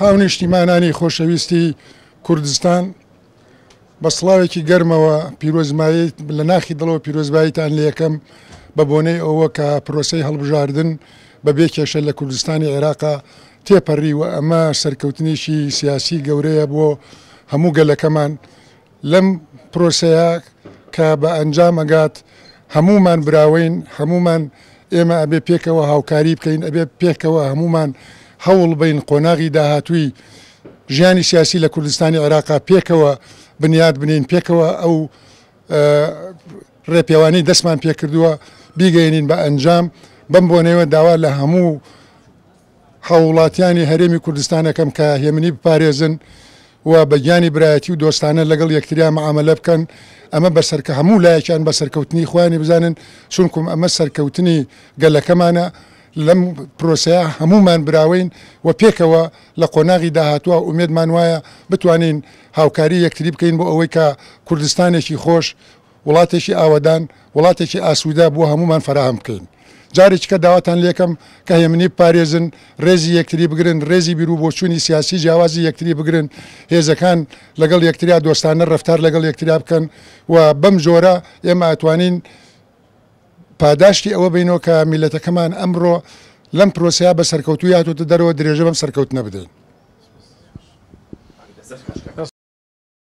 هاونیشتیمانانی خۆشەویستی کوردستان بە سڵاوێکی گەرمەوە پیرۆزمایی لە ناخی دڵەوە پیرۆزباییتان لە یەکەم بە بۆنەی ئەوە کە پرۆسی هەڵبژاردن بە بێ کێشە لە کوردستانی عێراقا تێپەڕی و ئەمە سەرکەوتنیشی سیاسی گەورەیە بۆ هەموو گەلەکەمان لەم پرۆسەیە کە بە ئەنجام ئەگات هەموومان براوەین، هەموومان ئێمە ئەبێ پێکەوە هاوکاری بکەین، ئەبێ پێکەوە هەموومان هەوڵ بەین قۆناغی داهاتووی ژیانی سیاسی لە کوردستانی عێراقا پێکەوە بنیات بنێین، پێکەوە ئەو ڕێپێوانەی دەستمان پێکردووە بیگەیەنین بە ئەنجام، بەم بۆنەیەوە داوا لە هەموو. هاووڵاتیانی هەرێمی کوردستان ئەکەم کە هێمنی بپارێزن و بە گیانی برایەتی و دۆستانە لەگەڵ یەکتریا مەعامەلە بکەن، ئەمە بە سەرکە هەموو لایەکیان بە سەرکەوتنی خۆیانی بزانن، چونکوم ئەمە سەرکەوتنی گەلەکەمانە، لەم پرۆسەیە هەموومان براوەین و پێکەوە لە قۆناغی داهاتووا ئومێدمان وایە بتوانین هاوکاری یەکتری بکەین بۆ ئەوەی کە کوردستانێکی خۆش وڵاتێکی ئاوەدان، وڵاتێکی ئاسوودە بۆ هەموومان فەراهەم بکەین. جارێکیکە داواتان لێکەم کە هێمنی بپارێزن، رێزی یەکتری بگرن، رێزی بیروبۆچوونی سیاسی جیاوازی یەکتری بگرن، هێزەکان لەگەڵ یەکتریا دۆستانە رەفتار لەگەڵ یەکتریا بکەن و بەم جۆرە ئێمە ئەتوانین پاداشتی ئەوە بینەوە کە میللەتەکەمان ئەمڕۆ لەم پرۆسەیە بە سەرکەوتووی هاتۆتە دەرەوە درێژە بەم سەرکەوتنە بدەین.